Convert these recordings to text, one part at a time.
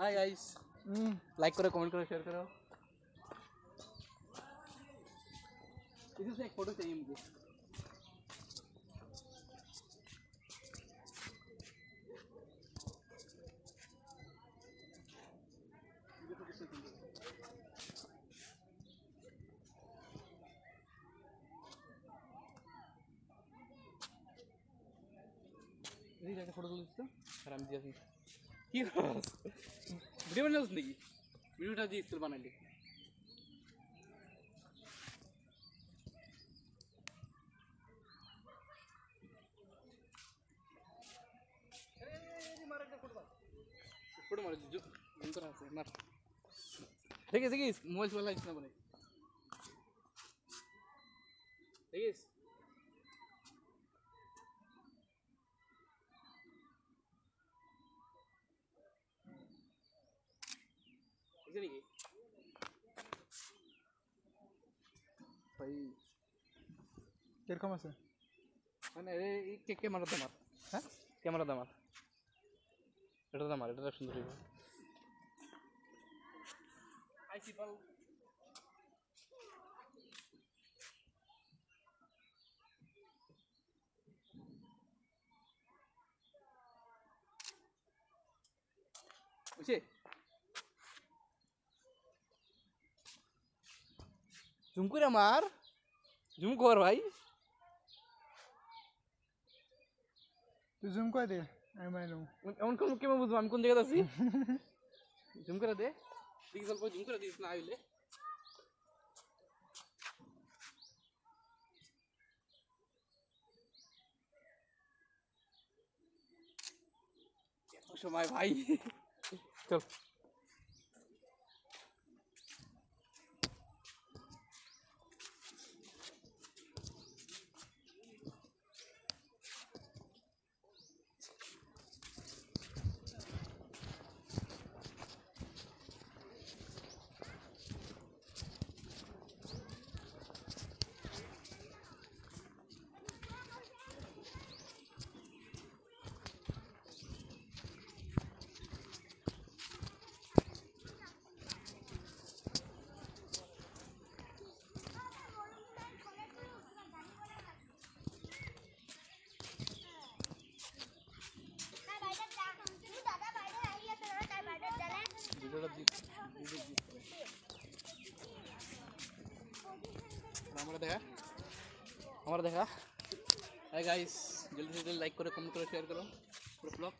हाय guys like करो comment करो share करो. इधर से एक फ़ोटो चाहिए मुझे। Thank you. ফটো তুলিস তো? আর আমি দিয়ে কি ভিডিও বানাতে নাকি? ভিডিওটা দিয়ে স্কুল বানালি ফটো মার জুম করা আছে মার। দেখিস দেখিস মোবাইল চলা না বলে দেখিস দেখছে নাকি ভাই কীরকম আছে? মানে এই কে ক্যামেরা দামার হ্যাঁ? ক্যামেরা দামার এটা দামার এটা সুন্দর আইসি পাল বুঝছে জুম আমার জুম কর ভাই। তুই জুম করে দে, আমি মাইলাম এমন কোন কেমন বুঝব? আমি কোন জায়গাতে আছি জুম করে দে। দিকে স্বল্প জুম করে দিস, না আইলে সময় ভাই। চল। हमारा देखा? हमारा देखा? हाय गाइस जल्दी से जल्दी लाइक करो कमेंट करो शेयर करो। पूरा ब्लॉग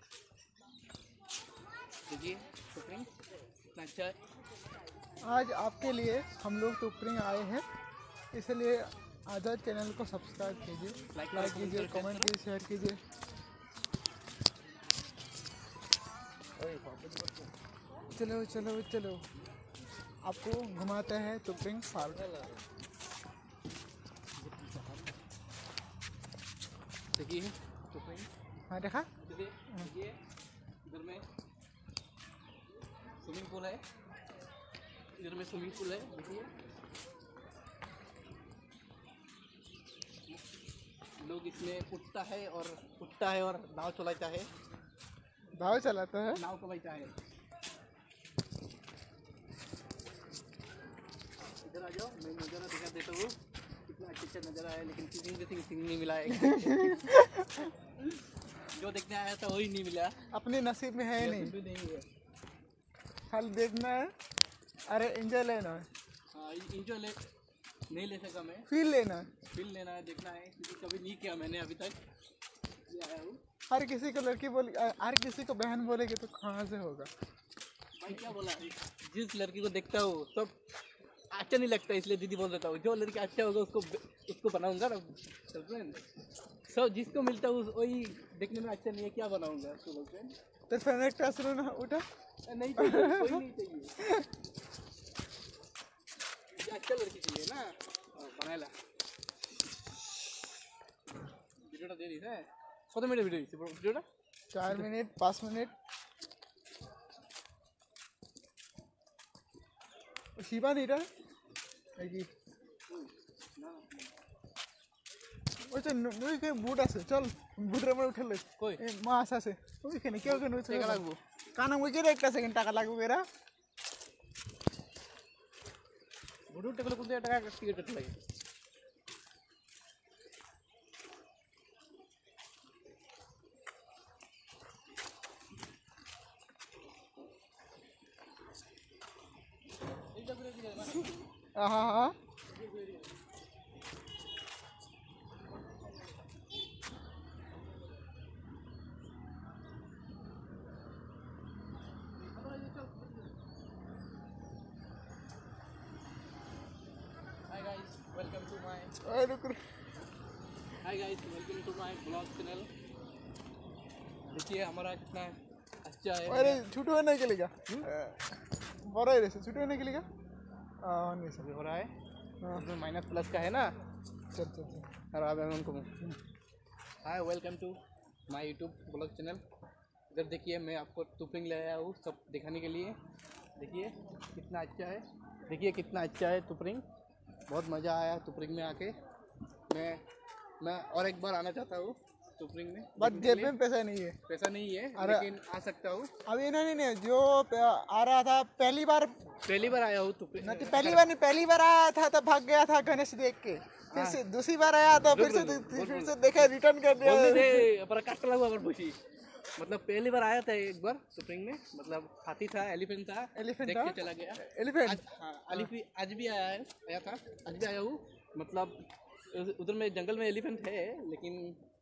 देखिए सुप्रीम कितना अच्छा है। आज आपके लिए हम लोग टुकरिंग आए हैं। इसलिए आज़ाद चैनल को सब्सक्राइब कीजिए। लाइक कीजिए कमेंट कीजिए शेयर कीजिए। चलो चलो चलो। आपको घुमाते हैं पार्क देखिए। सुप्रीम हाँ देखा? इधर में स्विमिंग पूल है। इधर में स्विमिंग पूल है देखिए। लोग इसमें उठता है और उठता है और नाव चलाता है। दाव चलाता है? नाव चलाता है। जो देखने आया था वही नहीं मिला अपने नसीब में है नहीं। है देखना है। अरे एंजॉय लेना है। इंजॉय ले नहीं ले सका मैं फील लेना है। फील लेना है देखना है क्योंकि कभी नहीं किया मैंने अभी तक हर किसी को लड़की बोले, हर किसी को बहन बोलेगी तो कहाँ से होगा? भाई, क्या बोला? जिस लड़की को देखता हूँ, सब अच्छा नहीं लगता इसलिए दीदी बोल देता हूँ जो लड़की अच्छा होगा उसको उसको बनाऊंगा ना गर्लफ्रेंड सब जिसको मिलता हूँ वही देखने में अच्छा नहीं है क्या बनाऊंगा उसको गर्लफ्रेंड तो फेवरेट क्लास रूम उठा नहीं चाहिए कोई नहीं चाहिए मुझे अच्छा लड़की चाहिए ना हाँ, बनाएला ভিডিওটা দিয়ে দিস হ্যাঁ কত মিনিট ভিডিও দিচ্ছে ভিডিওটা चार मिनट पाँच 집안이라 여기 ওইটা ওইখানে বুট আছে চল বুটের আমার উঠে লই কই মাছ আছে ওইখানে কেউ কেন টাকা লাগবো কানা মুখের একটা সেকেন্ড টাকা লাগবে এরা বুট উঠতে গেলে কোন টাকা টিকিট লাগে हाँ हाँ welcome to my hi guys welcome to my blog channel देखिए हमारा कितना अच्छा है। अरे छूट होने के लिए क्या? बड़ा है छूट होने के लिए क्या? नहीं सर अभी हो रहा है। हाँ। माइनस प्लस का है ना? चल चल चल। और अब उनको hi welcome to my YouTube blog channel इधर देखिए मैं आपको टुपिंग ले आया हूँ सब दिखाने के लिए। देखिए कितना अच्छा है। देखिए कितना अच्छा है टुपरिंग बहुत मज़ा आया टुपरिंग में आके। मैं मैं और एक बार आना चाहता हूँ। टुपरिंग में? बट जेब में पैसा नहीं है। पैसा नहीं है लेकिन आ सकता हूँ। अभी इन्होंने नहीं जो आ रहा था पहली बार पहली बार आया हूँ नहीं तो पहली बार नहीं पहली बार आया था तो भाग गया था गणेश देख के। फिर से दूसरी बार आया तो फिर से फिर से देखा रिटर्न कर दिया। पर लगा अगर खुशी। मतलब पहली बार आया था एक बार टुपरिंग में मतलब हाथी था एलिफेंट था एलिफेंट देख के चला गया। एलिफेंट आज हाँ आज भी आया है आया था आज भी आया हूँ। मतलब उधर में जंगल में एलिफेंट है लेकिन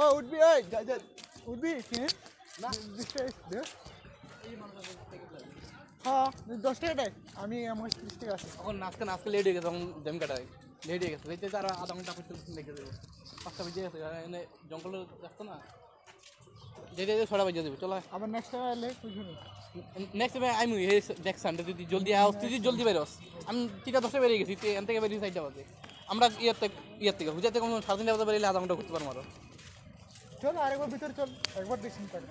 ও উঠবি ওই যা যা উঠবি হ্যাঁ এই দশ টাকাটাই আমি আমার ত্রিশ টাকা আছে। তখন নাচতে নাচতে লেট হয়ে গেছে তখন জ্যাম কাটায়। লেট হয়ে গেছে দেখতে আর আধা ঘণ্টা পর্যন্ত লেগে দেবো। পাঁচটা বেজে গেছে এনে জঙ্গলের রাস্তা না। যেতে যেতে ছটা বেজে দেবে চলো আবার নেক্সট টাকা এলে নেক্সট টাইম আমি দেখ সানডে যদি জলদি আস তুই যদি জলদি বেরোস। আমি ঠিক দশটা বেরিয়ে গেছি তুই এখান থেকে বেরিয়ে সাইডটা বাজে আমরা ইয়ার থেকে ইয়ার থেকে হুজার থেকে সাড়ে তিনটা বাজে বেরিয়ে আধা ঘণ্টা ঘুরতে পারব আরো চল আরেকবার ভিতরে চল একবার দেখছি টাকা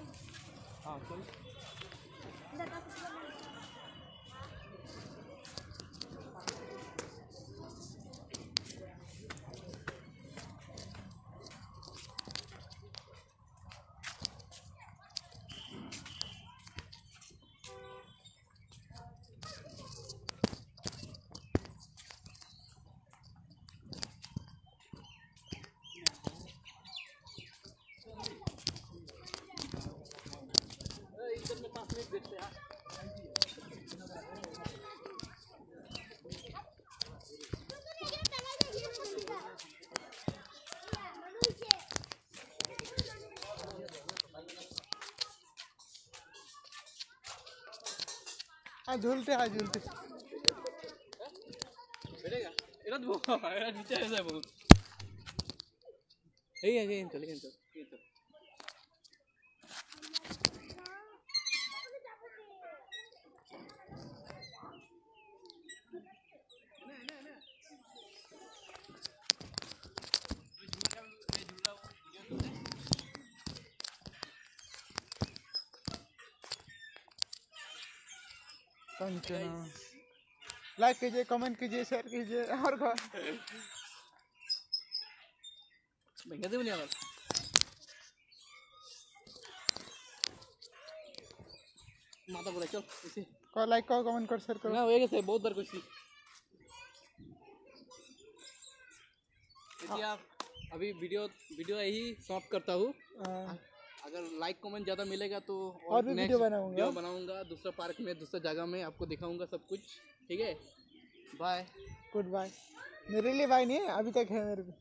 হ্যাঁ চল झूलते हाँ झूलते বেড়েগা এটা দেবো এটা নিচে হয়ে যাবো এই এই এই চল लाइक कीजिए कमेंट कीजिए शेयर कीजिए और माता बोला चल को लाइक करो कमेंट कर शेयर करो। ना वेगे से बहुत बार कुछ देखिए अभी वीडियो वीडियो यही समाप्त करता हूँ। हाँ। अगर लाइक कमेंट ज़्यादा मिलेगा तो और, भी वीडियो बनाऊँगा। बनाऊँगा दूसरा पार्क में दूसरा जगह में आपको दिखाऊँगा सब कुछ। ठीक है? बाय गुड बाय मेरे लिए बाय नहीं है अभी तक है मेरे को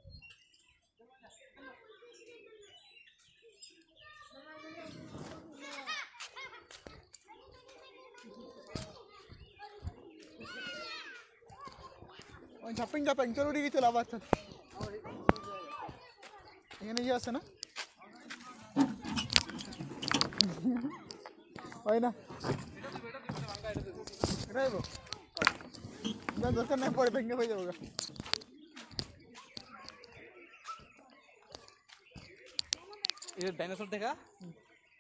झापिंग जा पंक्चर उड़ी गई चला बात तो। ये नहीं जा ना? না এটাই গো না দরকার নাই পরে ভেঙে হয়ে যাবো গা। ये डायनासोर देखा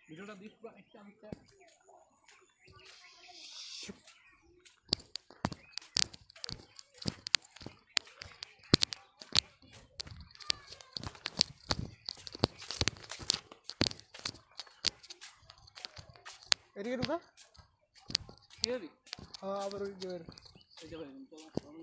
ভিডিওটা এদিকে ঢুকা কি হবি হ্যাঁ আবার ওই যে এই যে ভাই চলো